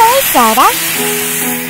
Hey, Soda.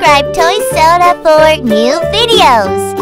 Subscribe Toy Soda for new videos.